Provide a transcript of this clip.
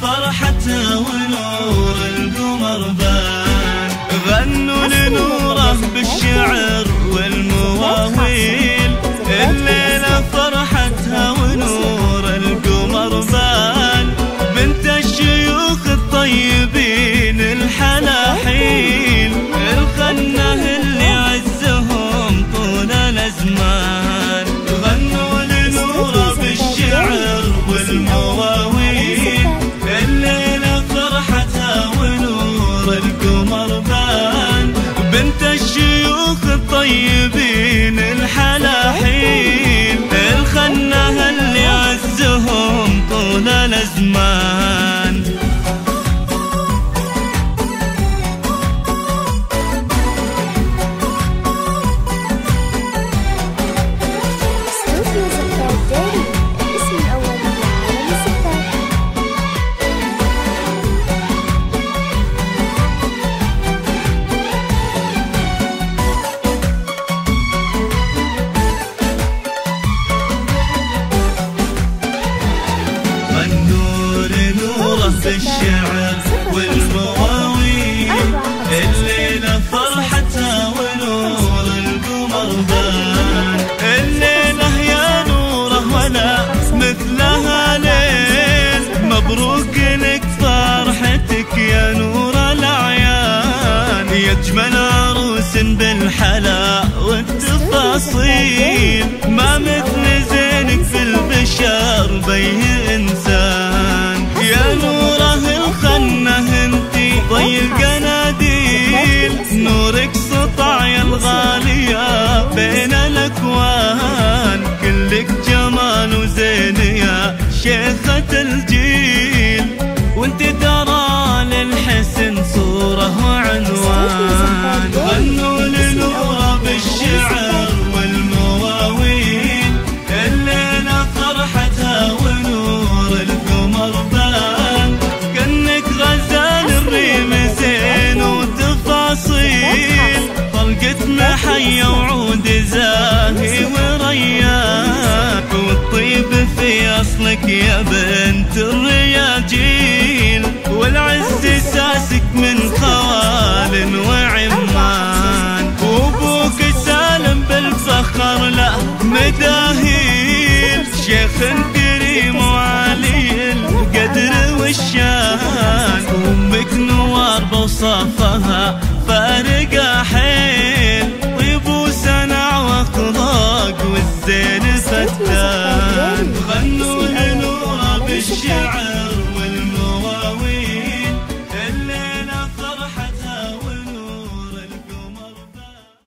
فرحته ونور القمر بان. غنوا لنوره بالشعر النور نوره بالشعر والمواويل الليلة فرحتها ونور القمر بان الليلة يا نوره ولا مثلها ليل. مبروك لك فرحتك يا نور الأعيان. يا أجمل عروس بالحلا والتفاصيل. ما بين الأكوان كلك جمال وزين يا شيخة الجيل. وانت ترى للحسن صورة وعنوان. غنوا لنورة بالشعر والمواويل. الليلة فرحتها ونور القمر بان. كأنك غزال الريم زين وتفاصيل. طلقت محية أصلك يا بنت الرياجيل والعز ساسك من خوال وعمان. وابوك سالم بالفخر له مداهيل. شيخ كريم وعلي القدر والشان. أمك نوار بوصفها فارقة حيل. طيب وسنع وأخلاق والزين